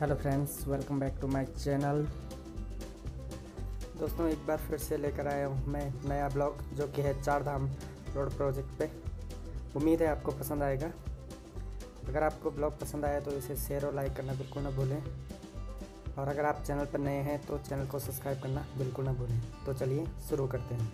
Hello friends welcome back to my channel दोस्तों, एक बार फिर से लेकर आया हूँ मैं नया ब्लॉग, जो कि है चार धाम रोड प्रोजेक्ट पे। उम्मीद है आपको पसंद आएगा। अगर आपको ब्लॉग पसंद आया तो इसे शेयर और लाइक करना बिल्कुल ना भूलें। और अगर आप चैनल पर नए हैं तो चैनल को सब्सक्राइब करना बिल्कुल ना भूलें। तो चलिए शुरू करते हैं।